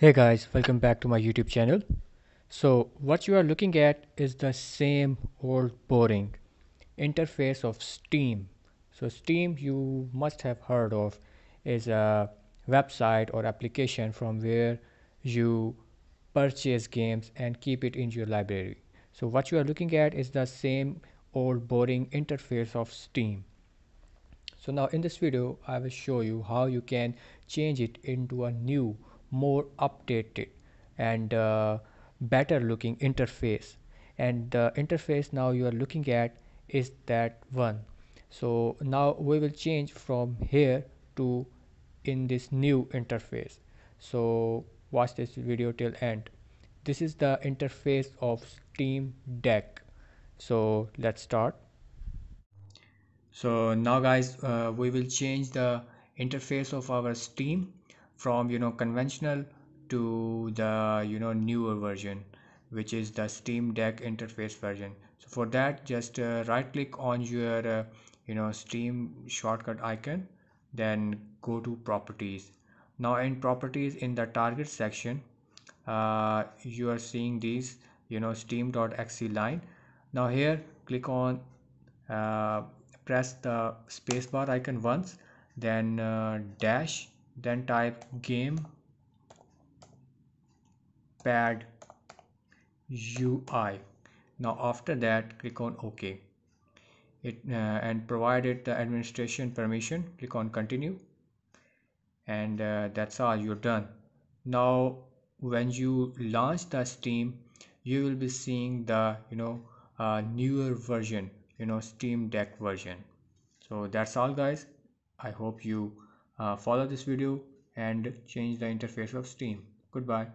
Hey guys, welcome back to my YouTube channel. So what you are looking at is the same old boring interface of Steam. So Steam you must have heard of is a website or application from where you purchase games and keep it in your library. So what you are looking at is the same old boring interface of Steam. So now in this video I will show you how you can change it into a new more updated and uh, better looking interface. And the interface now you are looking at is that one. So now we will change from here to in this new interface. So watch this video till end. This is the interface of steam deck. So let's start. So now guys uh, we will change the interface of our steam from you know conventional to the you know newer version which is the steam deck interface version. So for that just uh, right click on your uh, you know steam shortcut icon then go to properties. Now in properties in the target section uh, you are seeing these you know steam.exe line. Now here click on uh, press the spacebar icon once then uh, dash then type game pad UI now after that click on OK. It uh, and provided the administration permission click on continue and uh, that's all you're done. Now when you launch the steam you will be seeing the you know uh, newer version you know steam deck version. So that's all guys. I hope you uh, follow this video and change the interface of steam. Goodbye